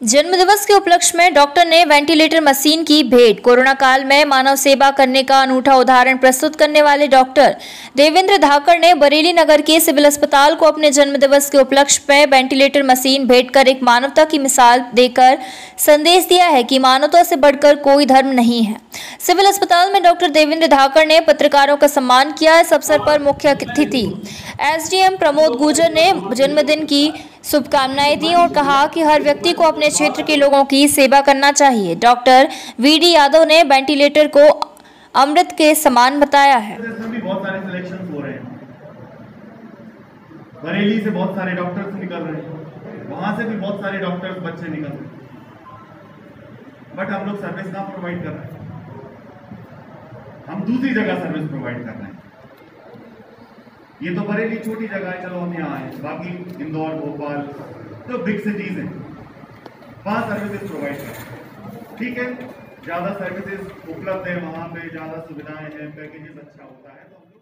जन्मदिवस के उपलक्ष्य में डॉक्टर ने वेंटिलेटर मशीन की भेंट। कोरोना काल में मानव सेवा करने का अनूठा उदाहरण प्रस्तुत करने वाले डॉक्टर देवेंद्र धाकड़ ने बरेली नगर के सिविल अस्पताल को अपने जन्मदिवस के उपलक्ष्य में वेंटिलेटर मशीन भेंट कर एक मानवता की मिसाल देकर संदेश दिया है कि मानवता से बढ़कर कोई धर्म नहीं है। सिविल अस्पताल में डॉक्टर देवेंद्र धाकर ने पत्रकारों का सम्मान किया। इस अवसर पर मुख्य अतिथि एसडीएम प्रमोद गुजर ने जन्मदिन की शुभकामनाएँ दी और कहा कि हर व्यक्ति को अपने क्षेत्र के लोगों की सेवा करना चाहिए। डॉक्टर वी डी यादव ने वेंटिलेटर को अमृत के समान बताया है। बरेली से बहुत सारे डॉक्टर्स निकल रहे हैं। वहाँ से भी बहुत सारे डॉक्टर्स बच्चे निकल रहे हैं। बट हम लोग सर्विस कहाँ प्रोवाइड कर रहे हैं। हम दूसरी जगह सर्विस प्रोवाइड कर रहे हैं। ये तो बरेली छोटी जगह है, चलो हम यहाँ आए। बाकी इंदौर, भोपाल तो बिग सिटीज़ हैं, वहाँ सर्विसेज़ प्रोवाइड कर ठीक है? ज़्यादा सर्विसेज़ उपलब्ध है वहाँ पे, ज़्यादा सुविधाएँ हैं पैकेजेस अच्छा होता है तो हम लोग